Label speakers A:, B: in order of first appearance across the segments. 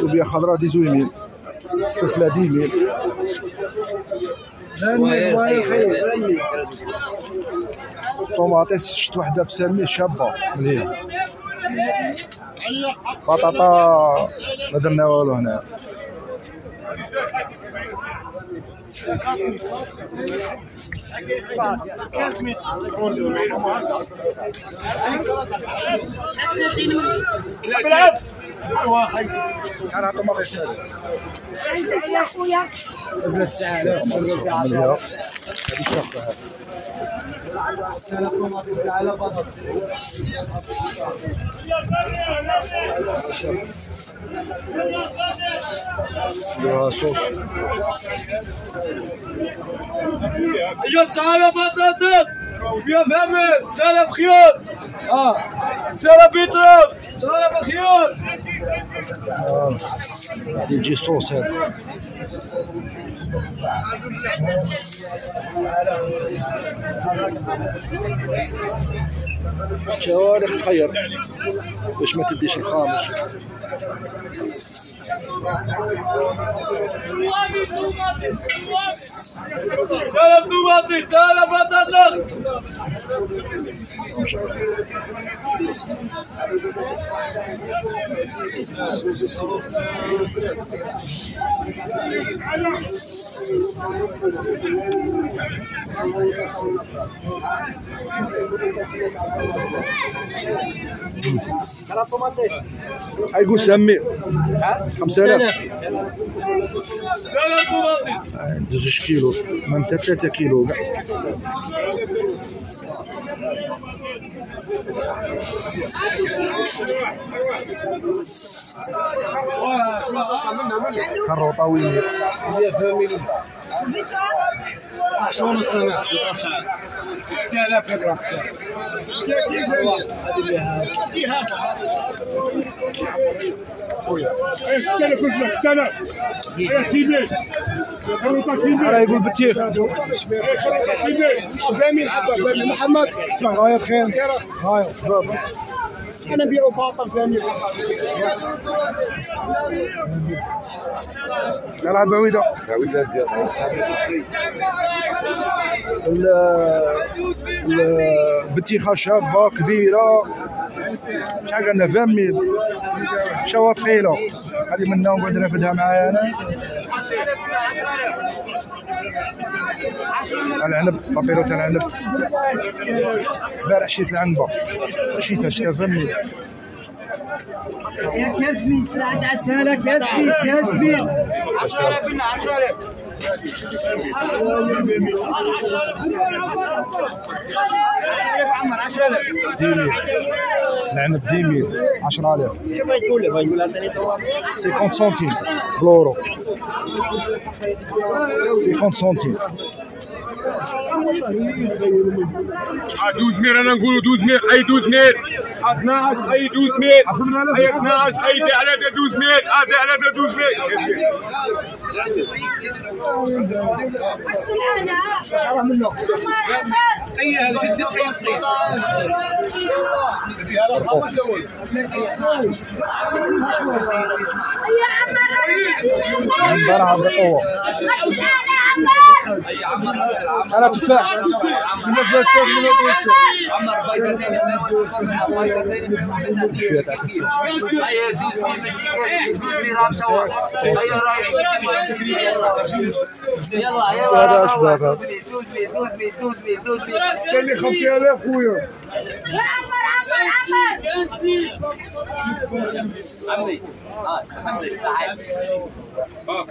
A: لوبيا خضراء 18 فلفله 10 طوماطيس شفت وحدة بسامي شابة. مليحه بطاطا ما درنا والو هنا. كان عطوا طوماطيس
B: عندك يا خويا
A: بلاد ساعه هذه شابه هذه صوص
C: أيوه تعالى بطاطا سالة خيار
A: آه. يجي صوص هذا شوارع تخير باش ما تديش الخامس
C: سالة طماطي سالة بطاطا
A: يقول سمي 5000
C: سالة طماطي
A: عنده زوج كيلو؟ من 3 كيلو. كاع كروطه وين
C: شلون السنة؟ 6000 يقرا
A: راه يقول بتيخ
C: محمد
A: اسمع غايه خير شباب
C: أنا نبيعوا باطل فهمني
A: يلعب بعويده ال- ال- البتيخه شابه كبيرة. شحال قالنا 20 ميل شوا ثقيله هذه منا ونقعد نرفدها معايا أنا. العنب بابيرو تاع العنب. البارح شريت العنبة. شريتها شريتها 20 ميل
B: يا كاسبي سلعت عسالك كاسبي كاسبي.
A: ديميل العنب ديميل 10000 50 سنتيم بلورو. 50 سنتيم.
C: 12 مير أنا نقولوا 12 مير خي 12 مير 12 خي 12 مير خي 12 خي دي على 12 مير آه دي على 12 مير
B: اي هذا في الست حي القيس يا عمر.
A: نضرها بقوه أنا تفاح من فلات من شوية تاع تفاح هذا اشباب هذا كان لي 5000 خويا
B: عمر عمر عمر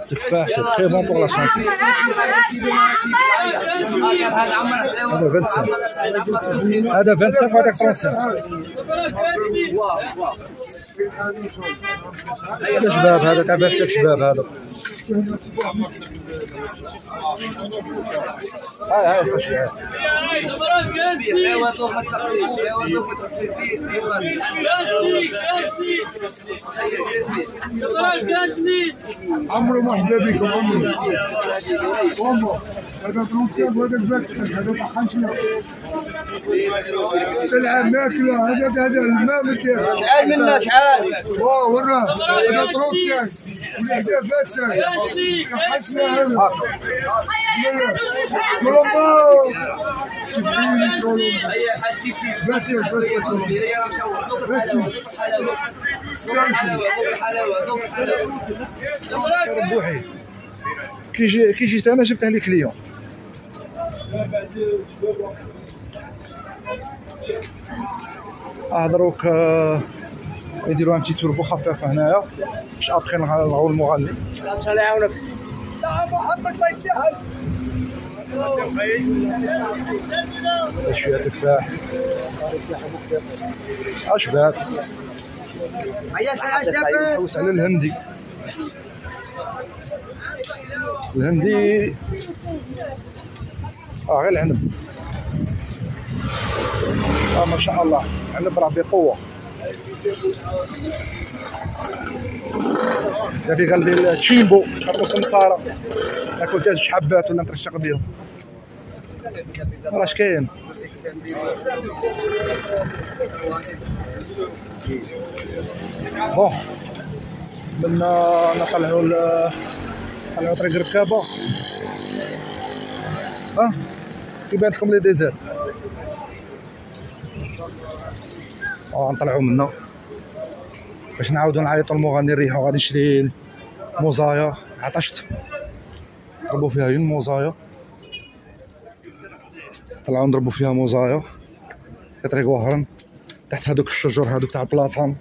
A: تفاح c'est très bon pour la santé هذا 25 هذا 25 وهذاك 35 هذا شباب هذا تاع 25 شباب هذا. هاي هاي صافي هاي
D: يا
A: عمرو مرحبا بكم عمرو. عمرو هذا تروسيان وهذا الفاتسان هذا طحان شنو؟ سلعة ماكلة هذا هذا الماء ما دير
D: شحال؟
A: واه وراه هذا تروسيان وهذا فاتسان طحان شنو؟ هذا كولومبو فاتسان فاتسان فاتسان كي جي كي جيت أنا جبته لي كليون آه دروك آه، يديروا ان تي توربو خفيف هنايا باش ابخي نلغاو المغني
D: الله يعاونك
A: شوية تفاح اشبات
D: هيا سلام سافر
A: حوس على الهندي. الهندي. آه غير العنب آه ما شاء الله. عنب راه بقوة. في قلبي التشيمبو. خرطوس النصارى. ناكل ثلاث حبات ولا نترشق بهم راش كاين؟ بون بدنا نطلعوا ال- نطلعوا طريق الركابه ها كيبان لكم لي ديزير آه نطلعوا منا باش نعاودوا نعيطوا المغني نريحوا غادي نشري موزايا عطشت نضربوا فيها ين موزايا طلعوا نضربوا فيها موزايا في طريق وهران تحت هذوك الشجر هذوك تاع بلاطان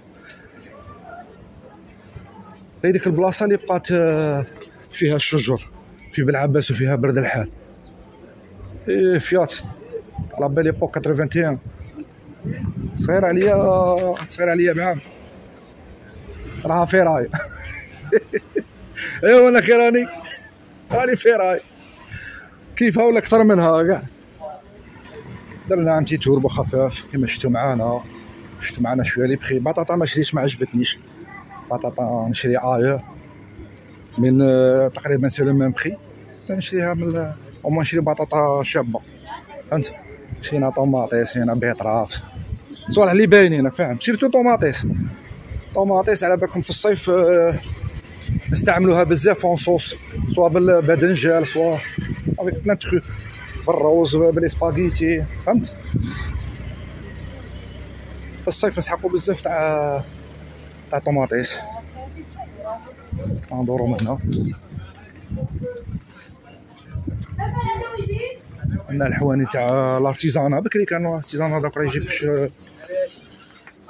A: هي ديك البلاصة اللي بقات آه، فيها الشجر في بلعباس وفيها برد الحال. إيه فيات. على بالي بوك 81 صغير عليا صغير عليا بعام راها فيراي. ايوا أنا كي راني راني فيراي. كيفها ولا أكثر منها كاع. درنا عام تي توربو خفاف كما شفتوا معانا. شفتوا معانا شوية les prix. بطاطا ما شريتش ما عجبتنيش. بطاطا نشري اير من آه، تقريبا c'est le même prix نشريها من أو نشري بطاطا شابة. فهمت؟ شرينا طوماطيس شرينا بيطراف صوالح اللي باينين فاهم؟ surtout طوماطيس. طوماطيس على بالكم في الصيف آه، نستعملوها بزاف en sauce soit بالباذنجان soit avec plein trucs بالروز بالإسباغيتي. فهمت؟ في الصيف نسحقوا بزاف تاع تاع طوماطيس ندورو من هنا عندنا الحواني تاع ال artisanat بكري كانوا ال artisanat دوك راه يجيبش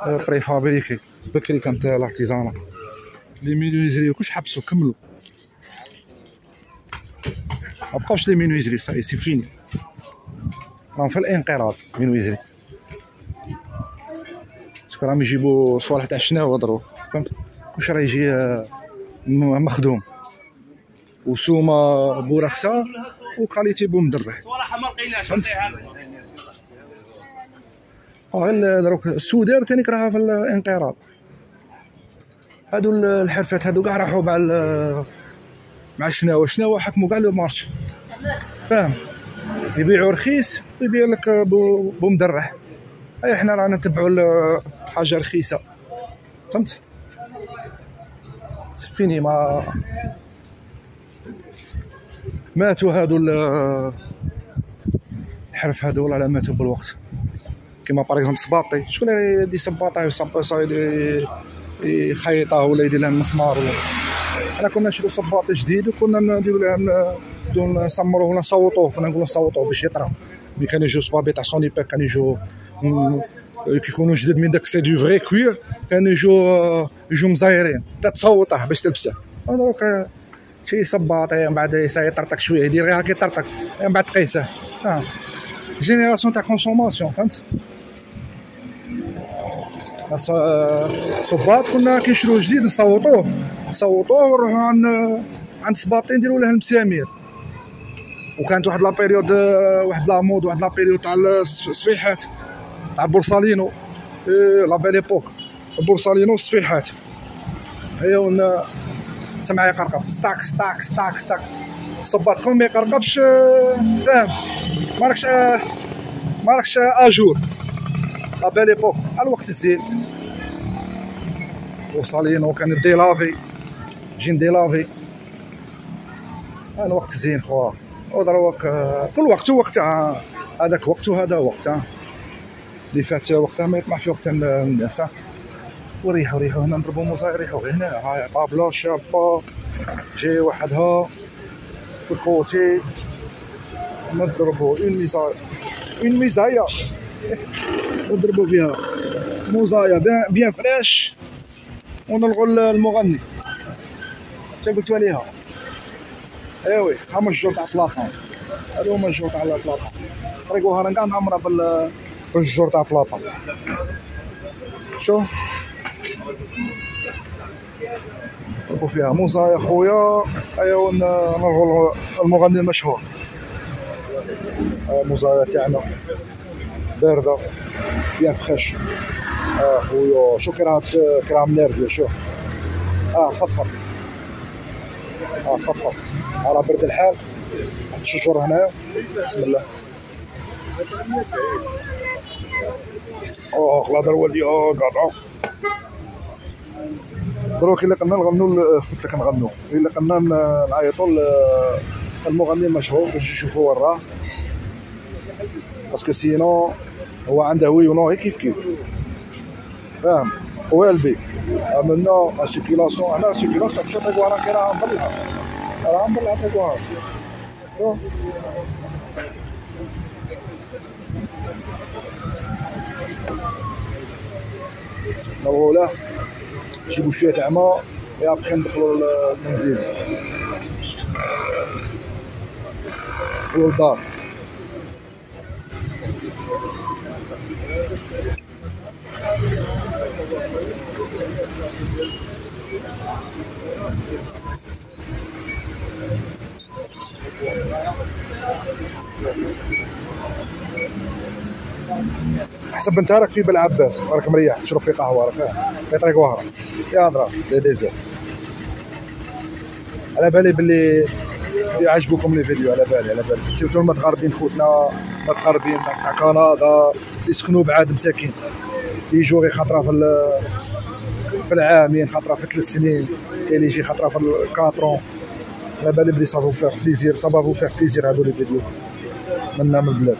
A: préfabriqué. بكري كانت ال artisanat les menuiseries كلش حبسوا كملوا ما بقاوش les menuiseries ça y est c'est fini راهم في الإنقراض menuiserie parce que راهم يجيبوا صوالح تاع الشناوة دروك فهمت؟ كلشي راه يجي آه، مخدوم. وسومة بورخصة و qualité بومدرح
D: صراحة ما لقيناش
A: فهمت؟ آه غير دروك ال soudeur تاني راها في الانقراض هادو ال- الحرفات هادو كاع راحوا مع مع الشناوه الشناوه حكموا كاع le marché. فاهم؟ يبيعوا رخيص ويبيع لك بو- بومدرح أي إحنا رانا نتبعوا حاجة رخيصة. فهمت؟ fini ما ماتوا هادو ال- الحرف هادو والله لا ماتوا بالوقت. كيما par exemple صباطي شكون اللي يدي صباطه يخيطه ولا يدير لها مسمار ولا. حنا كنا نشرو صباطي جديد وكنا نديرو لها نسمروه ولا نصوتوه. كنا نقولو نصوتوه باش يطرى. mais كانوا يجيو صبابط تاع Sonipec كانوا يجيو م- كيكونوا جدد من داك c'est du vrai cuir كانوا يجوا يجوا مزايرين تتصوته باش تلبسه دروك شي صباطي من بعد يطرطق شوية يدير غير هكا يطرطق من بعد تقيسه آه génération تاع consommation فهمت الص- الصباط كنا كنشرو جديد نصوتوه نصوتوه ونروحو عند عند صباطين نديرو له المسامير وكانت واحد la période واحد la mode واحد la période تاع الصفيحات تاع Borsalino la belle époque. Borsalino الصفيحات هي ون تسمع يقرقب ستاك ستاك ستاك ستاك. الصباط كون ما يقرقبش آه، فاهم. ما راكش آه، ما راكش à jour. la belle époque. الوقت الزين Borsalino كان délavé jean délavé الوقت زين خوا ودروك آه، كل وقت وقتها هذاك وقته هذا وقته اللي فات وقتها ما يطمع في وقت الناس. ها. وريحوا ريحوا هنا نضربوا موزايا ريحوا هنا. هاي طابلة شابة جاي وحدها في الكوتي نضربوا اون ميزايا اون ميزايا. نضربوا فيها موزايا بيان بيان فريش. ونلغوا المغني. تا قلتوا عليها؟ إيوي هما الجور تاع بلاطون هادو هما الجور تاع بلاطون طريقوها أنا كاع معمرة بال بالجور تاع بلاطون شوف نضربوا فيها موزة يا خويا ايوا نلغوا المغني المشهور موزايا تاعنا باردة بيان فخش آه خويا شو كرهت كراه منرفية شوف آه فضفض آه فضفض راه برد الحال الشجر هنايا بسم الله اوه غلاضر والدي آه قاطعو دروك إلا كنا نغنوا قلت لك نغنوا إلا ن- نعيطوا المغني المشهور باش يشوفوا وين راه باسكو سينو هو عنده وي ونو كيف كيف. فاهم؟ والبي عملنا سيركيلاسيون هنا سيركيلاسيون باش نطيقوا راه كي راه نبلها راه نبلها نطيقوها شوف. نروحوا له نجيبوا شوية ماء et après ندخلوا المنزل ندخلوا للدار حسب انت راك في بالعباس راك مريح تشرب في قهوة. راك في طريق وهرة يا درا les désirs على بالي باللي اللي عجبكم les vidéos على بالي على بالي. surtout المتغربين خوتنا المتغربين تاع كندا يسكنوا بعاد مساكين. يجوا غير خطره في في العامين خطره في ثلاث سنين. كاين يجي خطره في ال quatre ans. على بالي بلي ça vous fait plaisir ça va vous faire plaisir هادو les vidéos. منا من البلاد.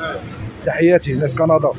A: تحياتي ناس كندا.